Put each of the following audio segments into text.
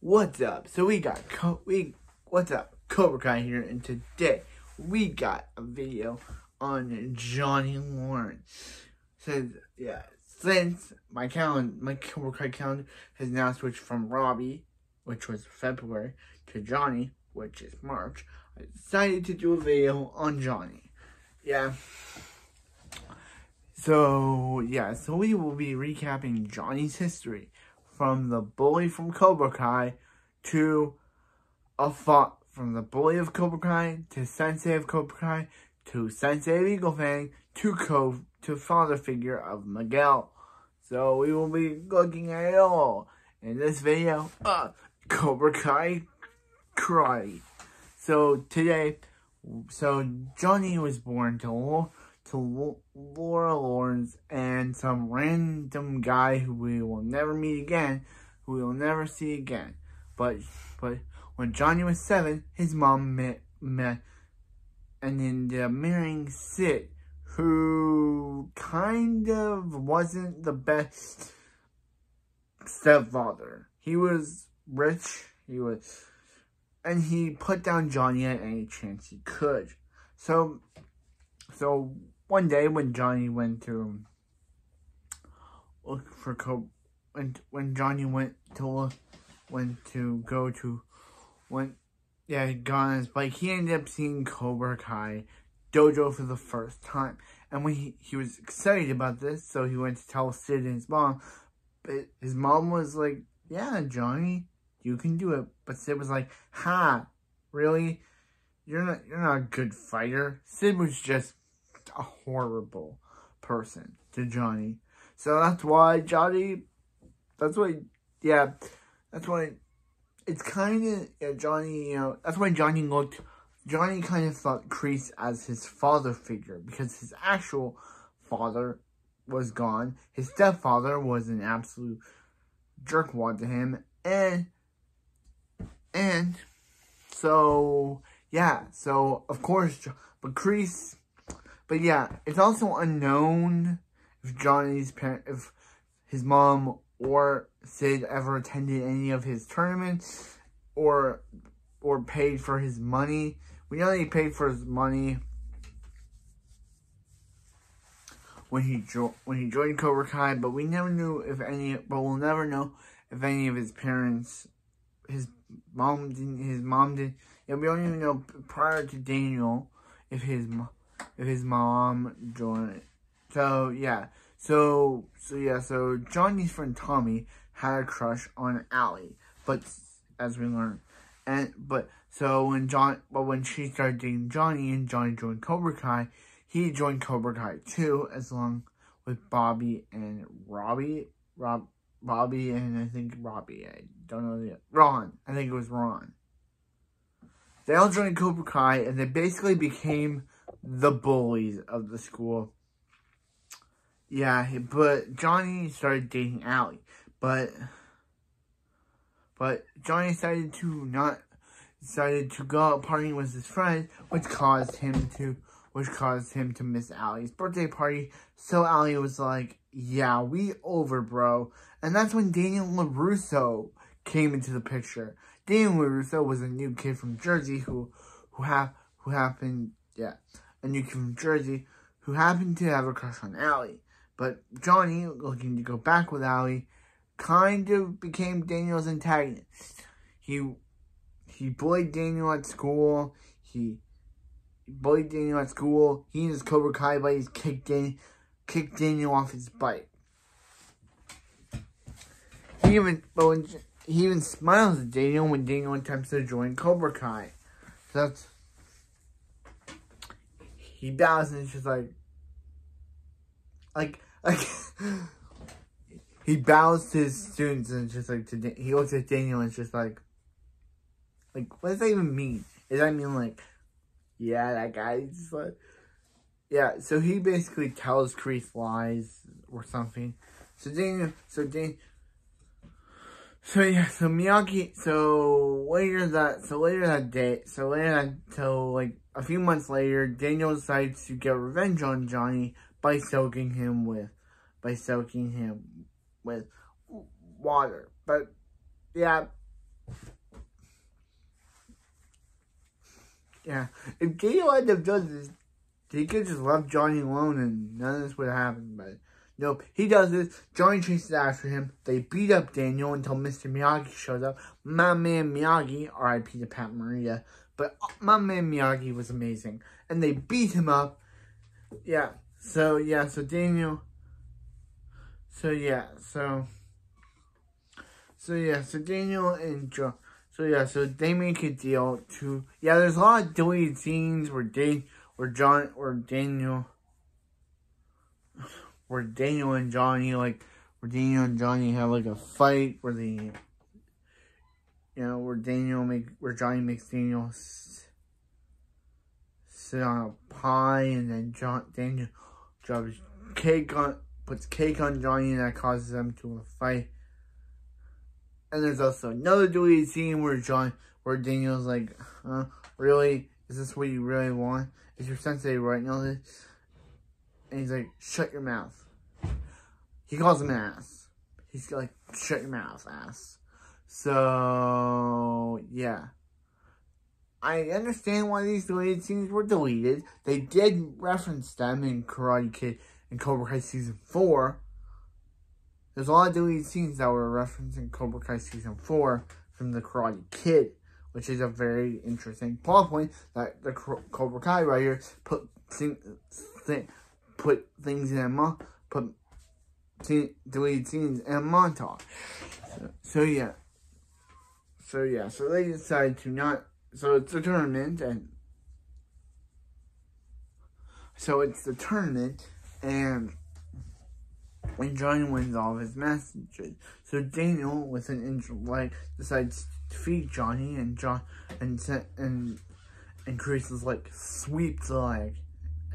What's up? So we got Co we what's up? Cobra Kai here, and today we got a video on Johnny Lawrence. Says yeah, since my calendar, my Cobra Kai calendar has now switched from Robbie, which was February, to Johnny, which is March. I decided to do a video on Johnny. Yeah. So yeah, so we will be recapping Johnny's history from the bully from Cobra Kai to a fought from the bully of Cobra Kai to sensei of Cobra Kai to sensei of Eagle Fang to co to father figure of Miguel. So we will be looking at it all in this video. Uh, Cobra Kai karate. So today, so Johnny was born to to Laura Lawrence and some random guy who we will never meet again, who we will never see again. But but when Johnny was seven, his mom met met and ended up marrying Sid, who kind of wasn't the best stepfather. He was rich, he was, and he put down Johnny at any chance he could. So, so one day when Johnny went to look for Cope, when when Johnny went to look, went to go to, went, yeah, he got on his bike, he ended up seeing Cobra Kai dojo for the first time. And when he, he was excited about this, so he went to tell Sid and his mom, but his mom was like, yeah, Johnny, you can do it. But Sid was like, ha, really? You're not, you're not a good fighter. Sid was just a horrible person to Johnny. So that's why Johnny, that's why, yeah, that's why it's kind of, yeah, Johnny, you know, that's why Johnny looked, Johnny kind of thought Kreese as his father figure because his actual father was gone. His stepfather was an absolute jerkwad to him. And, and, so, yeah, so, of course, but Kreese but yeah, it's also unknown if Johnny's parent, if his mom or Sid ever attended any of his tournaments or or paid for his money. We know he paid for his money when he jo when he joined Cobra Kai, but we never knew if any. But we'll never know if any of his parents, his mom didn't, his mom did. Yeah, we don't even know prior to Daniel if his mom his mom joined. So yeah, so so yeah, so Johnny's friend Tommy had a crush on Allie, but as we learned, and but so when John, but when she started dating Johnny and Johnny joined Cobra Kai, he joined Cobra Kai too, as long with Bobby and Robbie, Rob, Bobby and I think Robbie. I don't know the Ron. I think it was Ron. They all joined Cobra Kai and they basically became the bullies of the school. Yeah, but Johnny started dating Allie, but but Johnny decided to not decided to go out partying with his friends, which caused him to which caused him to miss Allie's birthday party. So Allie was like, "Yeah, we over, bro." And that's when Daniel LaRusso came into the picture. Daniel LaRusso was a new kid from Jersey who who have who happened, yeah a new kid from Jersey who happened to have a crush on Allie. But Johnny, looking to go back with Allie, kind of became Daniel's antagonist. He he bullied Daniel at school. He bullied Daniel at school. He and his Cobra Kai buddies kicked, Dan kicked Daniel off his bike. He even, he even smiles at Daniel when Daniel attempts to join Cobra Kai. So that's he bows and it's just like, like, like, he bows to his students and just like, to, he looks at Daniel and it's just like, like, what does that even mean? Does that mean like, yeah, that guy just like, yeah, so he basically tells Kreese lies or something. So Daniel, so Daniel, so yeah, so Miyagi, so later that, so later that day, so later that, so like a few months later, Daniel decides to get revenge on Johnny by soaking him with, by soaking him with water. But yeah. Yeah. If Daniel had done this, he could just left Johnny alone and none of this would have happened. But nope, he does this. Johnny chases after him. They beat up Daniel until Mr. Miyagi shows up. My man Miyagi, R.I.P. to Pat Morita. But uh, my man Miyagi was amazing. And they beat him up. Yeah. So, yeah. So, Daniel. So, yeah. So. So, yeah. So, Daniel and Joe. So, yeah. So, they make a deal to. Yeah, there's a lot of deleted scenes where they. Where John. Where Daniel. Where Daniel and Johnny, like. Where Daniel and Johnny have, like, a fight where they you know, where Daniel make, where Johnny makes Daniel sit on a pie, and then John Daniel drops cake on, puts cake on Johnny, and that causes them to fight. And there's also another deleted scene where John, where Daniel's like, huh, really? Is this what you really want? Is your sensei right now this? And he's like, shut your mouth. He calls him ass. He's like, shut your mouth, ass. So, yeah. I understand why these deleted scenes were deleted. They did reference them in Karate Kid and Cobra Kai Season 4. There's a lot of deleted scenes that were referenced in Cobra Kai Season 4 from the Karate Kid, which is a very interesting plot point that the Cobra Kai writer put thing, put things in mo put deleted scenes in montage. So, so yeah. So yeah, so they decided to not, so it's a tournament and, so it's the tournament and when Johnny wins all of his messages, so Daniel with an injured leg decides to feed Johnny and John, and, and, and Kreese is like, sweep the leg.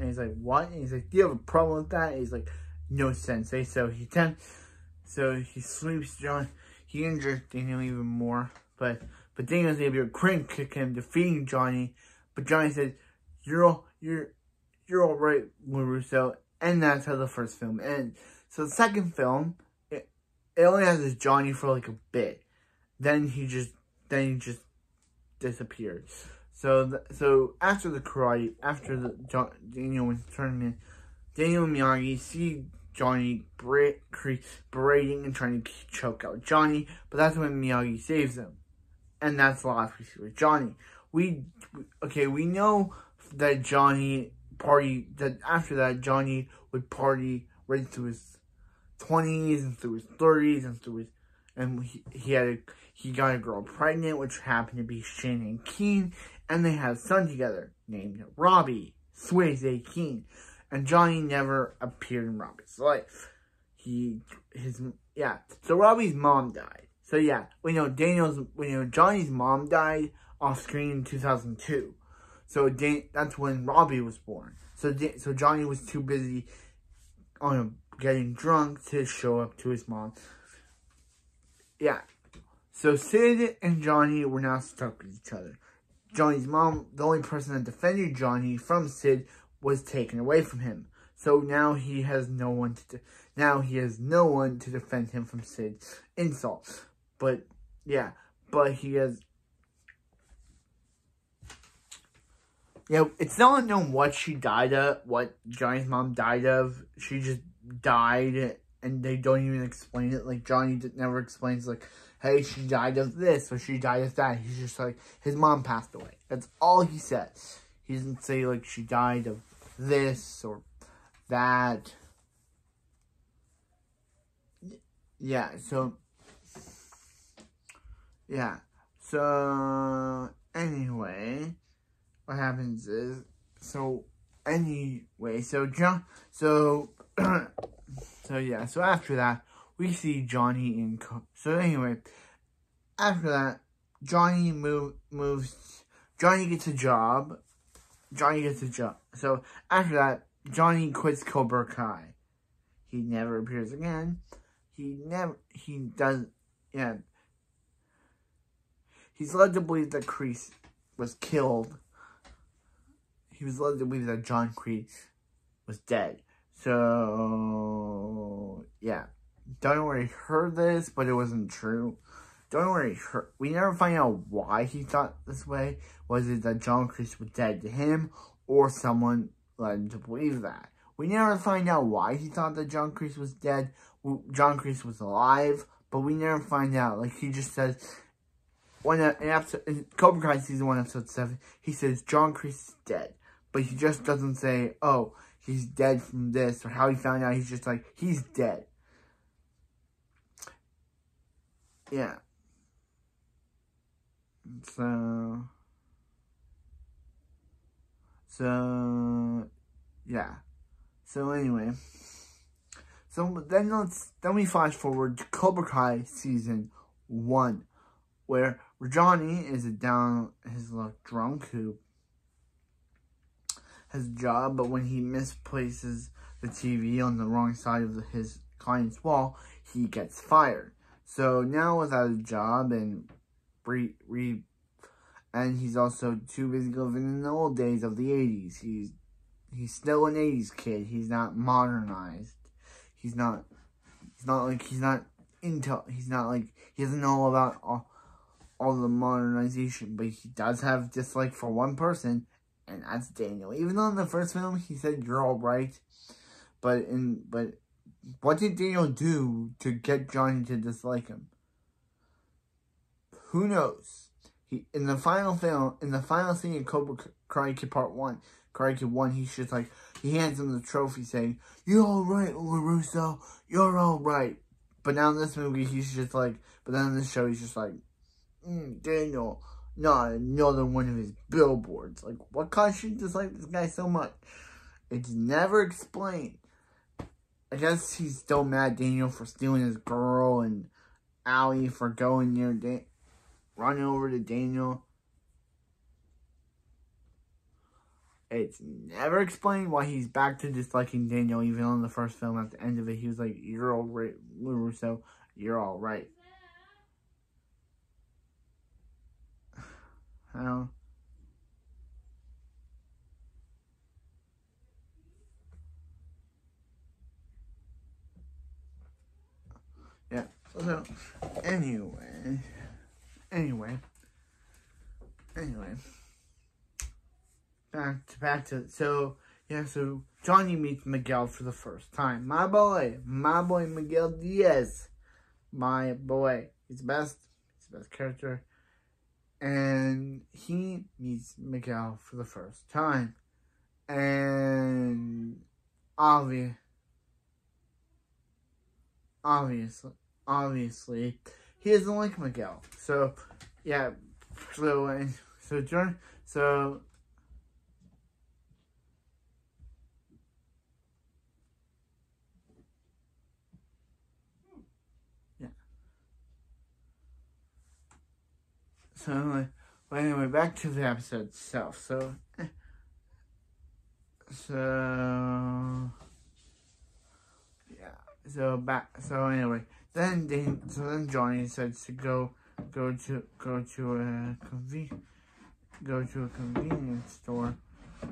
And he's like, what? And he's like, do you have a problem with that? And he's like, no sensei. So he ten, so he sweeps John. He injures Daniel even more. But but Daniel's able to crane kick him, defeating Johnny. But Johnny says, "You're all you're you're all right, LaRusso," and that's how the first film ends. So the second film, it, it only has this Johnny for like a bit. Then he just then he just disappeared. So the, so after the karate, after the Daniel wins tournament, Daniel Miyagi see Johnny berating and trying to choke out Johnny, but that's when Miyagi saves him and that's the last we see with Johnny. We, okay, we know that Johnny party, that after that, Johnny would party right through his 20s and through his 30s and through his, and he, he had a, he got a girl pregnant, which happened to be Shannon Keene, and they had a son together named Robbie Swayze Keene. And Johnny never appeared in Robbie's life. He, his, yeah. So Robbie's mom died. So yeah, we know Daniel's, we know Johnny's mom died off screen in 2002. So Dan, that's when Robbie was born. So so Johnny was too busy on getting drunk to show up to his mom. Yeah. So Sid and Johnny were now stuck with each other. Johnny's mom, the only person that defended Johnny from Sid, was taken away from him. So now he has no one to now he has no one to defend him from Sid's insults. But, yeah. But he has... Yeah, it's not known what she died of, what Johnny's mom died of. She just died, and they don't even explain it. Like, Johnny never explains, like, hey, she died of this, or she died of that. He's just like, his mom passed away. That's all he says. He doesn't say, like, she died of this, or that. Yeah, so yeah. So, anyway, what happens is, so, anyway, so John, so, so yeah, so after that, we see Johnny in, so anyway, after that, Johnny move, moves, Johnny gets a job, Johnny gets a job, so after that, Johnny quits Cobra Kai. He never appears again. He never, he does, yeah, He's led to believe that Kreese was killed. He was led to believe that John Kreese was dead. So, yeah. Don't he heard this, but it wasn't true. don't worry, we never find out why he thought this way. Was it that John Kreese was dead to him, or someone led him to believe that? We never find out why he thought that John Kreese was dead. John Kreese was alive, but we never find out. Like, he just says, when uh, in, episode, in Cobra Kai season 1, episode 7, he says John Kreese is dead. But he just doesn't say, oh, he's dead from this, or how he found out. He's just like, he's dead. Yeah. So, so, yeah. So anyway, so then let's then we flash forward to Cobra Kai season one, where Johnny is down his luck drunk who has a job, but when he misplaces the TV on the wrong side of his client's wall, he gets fired. So now without a job and re, re and he's also too busy living in the old days of the 80s. He's he's still an 80s kid. He's not modernized. He's not he's not like he's not into he's not like he doesn't know about all, all the modernization, but he does have dislike for one person, and that's Daniel. Even though in the first film he said you're all right, but in but what did Daniel do to get Johnny to dislike him? Who knows? He in the final film, in the final scene in Cobra Kai Part One, Karate Kid 1, he's just like, he hands him the trophy saying, You're alright, LaRusso, you're alright. But now in this movie, he's just like, but then in this show, he's just like, mm, Daniel, not another one of his billboards. Like, what caused you to dislike this guy so much? It's never explained. I guess he's still mad Daniel for stealing his girl and Allie for going near, da running over to Daniel. It's never explained why he's back to disliking Daniel, even on the first film. At the end of it, he was like, You're all right, Russo. You're all right. How? Yeah. So, anyway. Anyway. Anyway back to back to so yeah so Johnny meets Miguel for the first time. My boy, my boy Miguel Diaz, my boy. He's the best. He's the best character, and he meets Miguel for the first time, and obvious, obviously, obviously, he doesn't like Miguel. So yeah, so so John, so yeah. So anyway, well, anyway, back to the episode itself. So, eh, so yeah. So back. So anyway, then they, so then Johnny decides to go go to go to a conven go to a convenience store.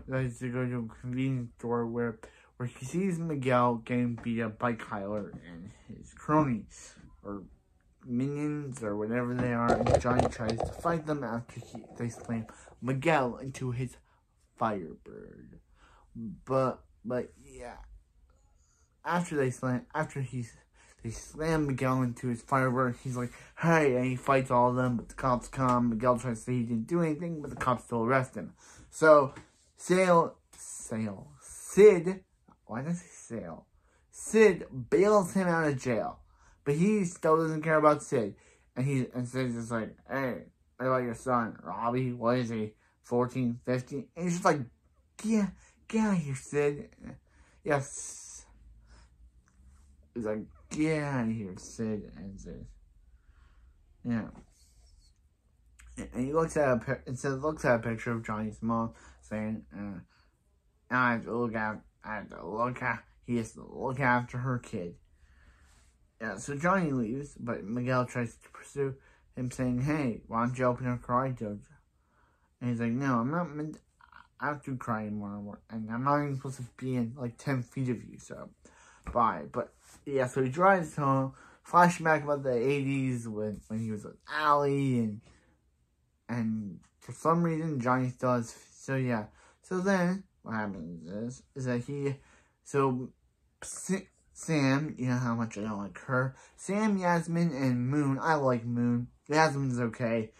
Decides to go to a convenience store where where he sees Miguel getting beat up by Kyler and his cronies or minions or whatever they are, and Johnny tries to fight them after he, they slam Miguel into his Firebird. But, but yeah, after they slam, after he's, they slam Miguel into his Firebird, he's like, hey, and he fights all of them, but the cops come, Miguel tries to say he didn't do anything, but the cops still arrest him. So, Sale, Sale, Sid, why did I say Sale? Sid bails him out of jail. But he still doesn't care about Sid. And he and Sid's just like, hey, what about your son? Robbie, what is he? 14, 15? And he's just like, yeah, get out of here, Sid. Yes. He's like, get out of here, Sid. And says, yeah. And he looks at a instead looks at a picture of Johnny's mom, saying, uh, "I have to look at, I have to look at, he has to look after her kid." Yeah, so Johnny leaves, but Miguel tries to pursue him, saying, hey, why don't you open a karate dojo? And he's like, no, I'm not meant I have to cry anymore, and I'm not even supposed to be in, like, 10 feet of you, so, bye. But, yeah, so he drives home, flashback about the 80s when, when he was with Allie and and for some reason Johnny does so yeah. So then what happens is is that he so Sam you know how much I don't like her. Sam Yasmin and Moon I like Moon. Yasmin's okay.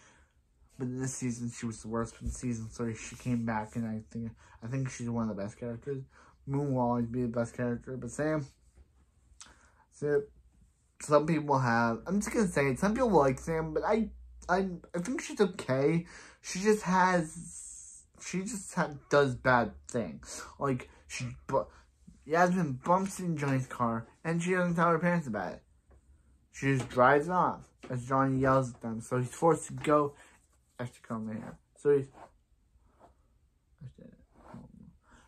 But this season she was the worst for the season so she came back and I think I think she's one of the best characters Moon will always be the best character but Sam so some people have. I'm just gonna say it. Some people like Sam, but I, I, I think she's okay. She just has. She just ha does bad things. Like she, but Yasmin bumps in Johnny's car, and she doesn't tell her parents about it. She just drives off as Johnny yells at them. So he's forced to go. To come here. So he's.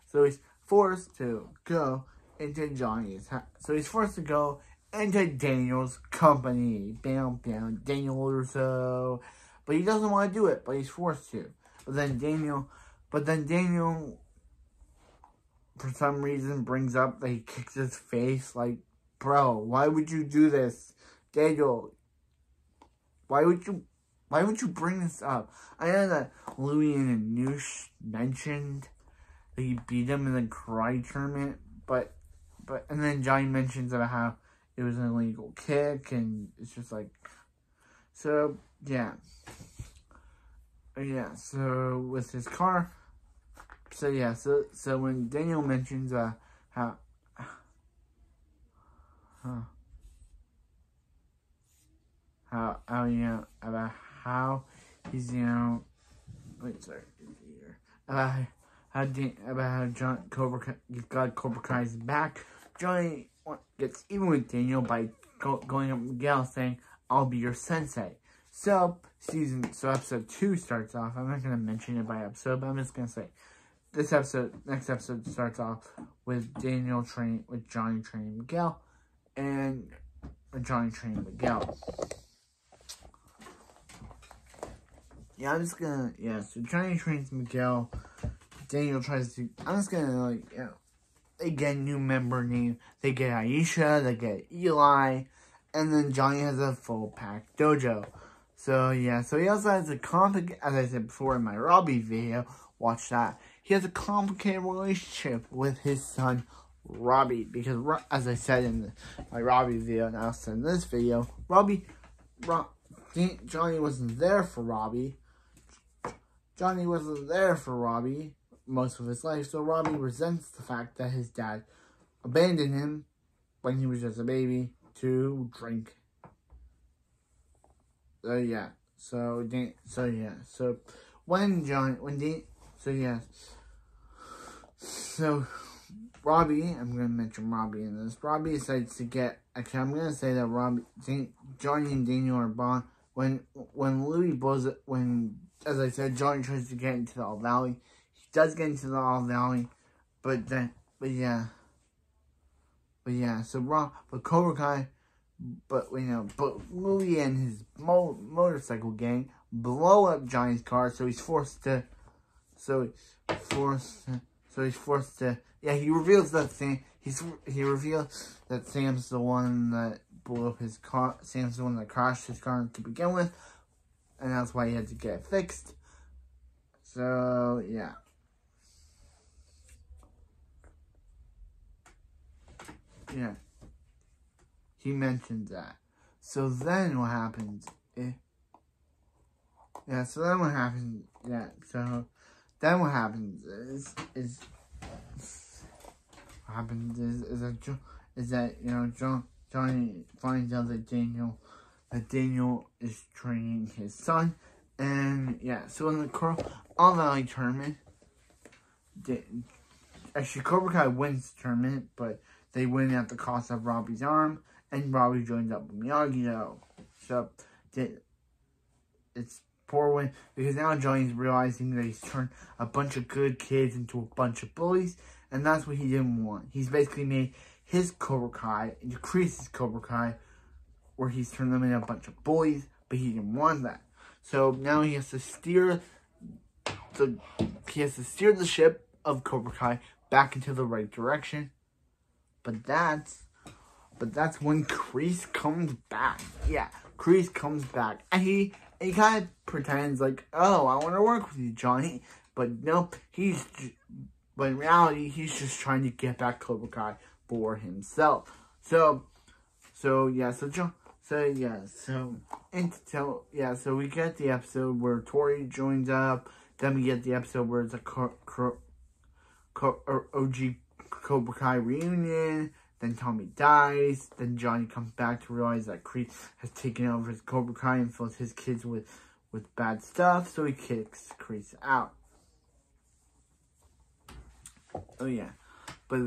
So he's forced to go into Johnny's house. So he's forced to go into Daniel's company. Bam, bam, Daniel Russo. But he doesn't want to do it, but he's forced to. But then Daniel, but then Daniel, for some reason, brings up that he kicks his face. Like, bro, why would you do this? Daniel, why would you, why would you bring this up? I know that Louis and Anoush mentioned he beat him in the karate tournament, but, but, and then Johnny mentions about how it was an illegal kick, and it's just like, so, yeah. Yeah, so with his car, so yeah, so, so when Daniel mentions, uh, how, huh, how, how, you know, about how he's, you know, wait, sorry, about how, about how John Cobra, God Cobra Kai's back, Johnny gets even with Daniel by go, going up Miguel saying, I'll be your sensei. So, season, so episode 2 starts off. I'm not to mention it by episode, but I'm just to say, this episode, next episode starts off with Daniel training, with Johnny training Miguel, and Johnny training Miguel. Yeah, I'm just gonna, yeah, so Johnny trains Miguel, Daniel tries to, I'm just gonna, like, you know, they get a new member name. They get Aisha, they get Eli, and then Johnny has a full pack dojo. So yeah, so he also has a complicated, as I said before in my Robbie video, watch that. He has a complicated relationship with his son, Robbie, because as I said in the, my Robbie video, and I also in this video, Robbie, Ro Johnny wasn't there for Robbie. Johnny wasn't there for Robbie most of his life, so Robbie resents the fact that his dad abandoned him when he was just a baby to drink. So yeah, so Dan, so yeah, so when John, when the, so yeah, so Robbie, I'm gonna mention Robbie in this. Robbie decides to get. Actually, I'm gonna say that Robbie, Johnny and Daniel are bond when when Louis blows it. When as I said, Johnny tries to get into the All Valley does get into the All Valley, but then, but yeah, but yeah. So wrong, but Cobra Kai, but you know, but Louis and his mo motorcycle gang blow up Johnny's car, so he's forced to, so he's forced, to, so he's forced to. Yeah, he reveals that thing. He's he reveals that Sam's the one that blew up his car. Sam's the one that crashed his car to begin with, and that's why he had to get fixed. So yeah. Yeah. He mentioned that. So then what happens? Yeah, so then what happens? Yeah, so then what happens is, is what happens is, is that, is that, you know, John, Johnny finds out that Daniel, that Daniel is training his son. And yeah, so in the Coral All Valley tournament, actually Cobra Kai wins the tournament, but they win at the cost of Robbie's arm, and Robbie joins up with Miyagi So, it's poor win because now Johnny's realizing that he's turned a bunch of good kids into a bunch of bullies, and that's what he didn't want. He's basically made his Cobra Kai, decreased his Cobra Kai, where he's turned them into a bunch of bullies, but he didn't want that. So now he has to steer the he has to steer the ship of Cobra Kai back into the right direction. But that's but that's when Kreese comes back. Yeah, Kreese comes back, and he he kind of pretends like, oh, I want to work with you, Johnny. But nope, he's, but in reality, he's just trying to get back Cobra Kai for himself. So, so yeah, so John, so yeah, so and so yeah, so we get the episode where Tori joins up. Then we get the episode where it's a co- co- er, co- OG Cobra Kai reunion. Then Tommy dies. Then Johnny comes back to realize that Kreese has taken over his Cobra Kai and fills his kids with, with bad stuff. So he kicks Kreese out. Oh yeah, but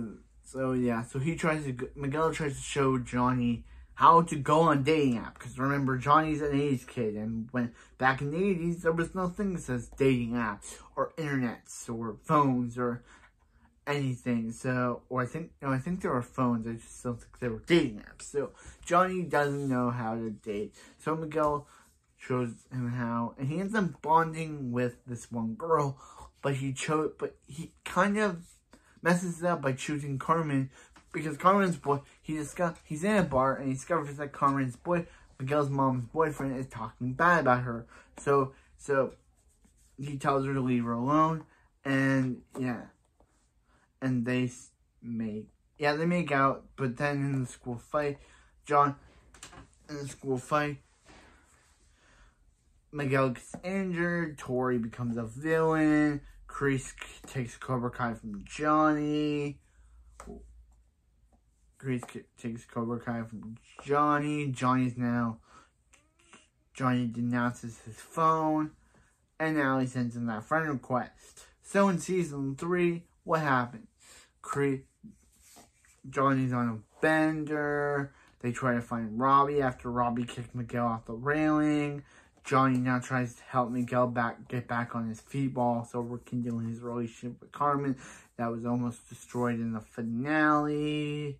so yeah, so he tries to Miguel tries to show Johnny how to go on dating app because remember Johnny's an 80s kid and when back in the 80s there was no things as dating apps or internets or phones or anything. So, or I think, no, I think there were phones. I just don't think they were dating apps. So, Johnny doesn't know how to date. So, Miguel shows him how, and he ends up bonding with this one girl, but he chose, but he kind of messes it up by choosing Carmen because Carmen's boy, he discover, he's in a bar and he discovers that Carmen's boy, Miguel's mom's boyfriend, is talking bad about her. So, so he tells her to leave her alone, and yeah and they make yeah they make out but then in the school fight john in the school fight miguel gets injured tori becomes a villain Kreese takes cobra kai from johnny Kreese takes cobra kai from johnny johnny's now johnny denounces his phone and now he sends him that friend request so in season three what happened? Cre- Johnny's on a bender. They try to find Robbie after Robbie kicked Miguel off the railing. Johnny now tries to help Miguel back get back on his feet while also rekindling his relationship with Carmen that was almost destroyed in the finale.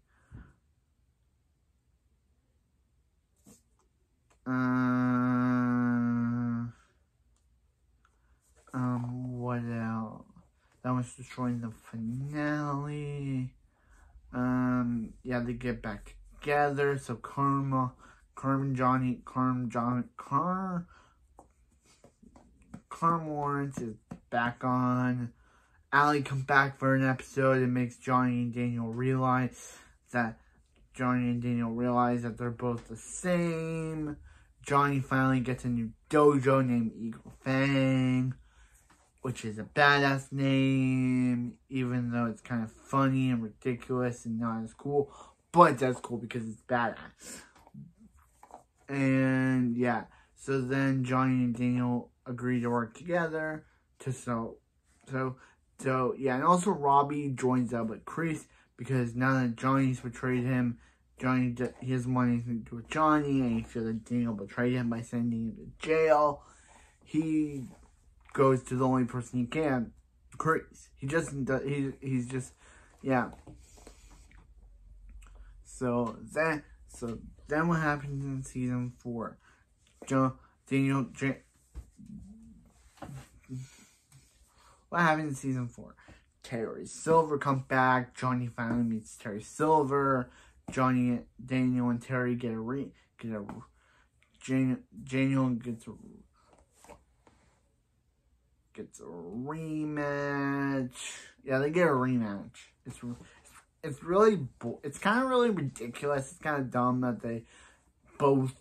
Uh, um, what else? That was destroying the finale. Um, yeah, they get back together. So Karma, Carmen, Johnny, Carm, John, Car, Carm Lawrence is back on. Allie comes back for an episode It makes Johnny and Daniel realize that Johnny and Daniel realize that they're both the same. Johnny finally gets a new dojo named Eagle Fang which is a badass name, even though it's kind of funny and ridiculous and not as cool, but that's cool because it's badass. And yeah, so then Johnny and Daniel agree to work together to so, so, so yeah, and also Robbie joins up with Kreese because now that Johnny's betrayed him, Johnny he doesn't want anything to do with Johnny, and he feels that Daniel betrayed him by sending him to jail. He goes to the only person he can, Kreese. He just he he's just yeah. So then so then what happens in season four? Joe Daniel J- what happened in season four? Terry Silver comes back. Johnny finally meets Terry Silver. Johnny, Daniel, and Terry get a re get a Daniel gets a gets a rematch. Yeah, they get a rematch. It's it's really it's kind of really ridiculous. It's kind of dumb that they both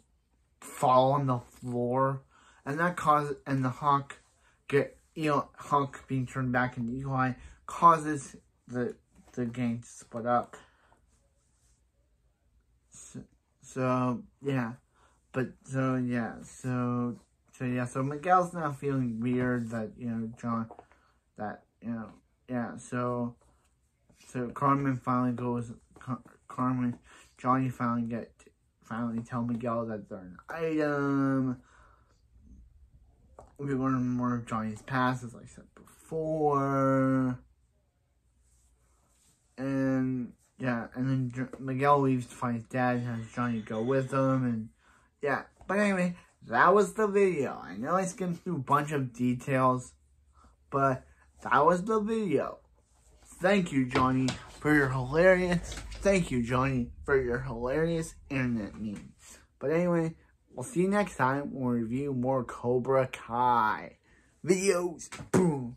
fall on the floor, and that causes and the Hawk get you know Hawk being turned back into Eli causes the the game to split up. So, so yeah, but so yeah, so so yeah, so Miguel's now feeling weird that, you know, John, that, you know, yeah, so, so Carmen finally goes, Car Carmen, Johnny finally get, finally tell Miguel that they're an item. We learn more of Johnny's past, as I said before. And, yeah, and then Miguel leaves to find his dad and has Johnny go with him, and, yeah. But anyway, that was the video. I know I skimmed through a bunch of details, but that was the video. Thank you, Johnny, for your hilarious. Thank you, Johnny, for your hilarious internet meme. But anyway, we'll see you next time when we review more Cobra Kai videos. Boom.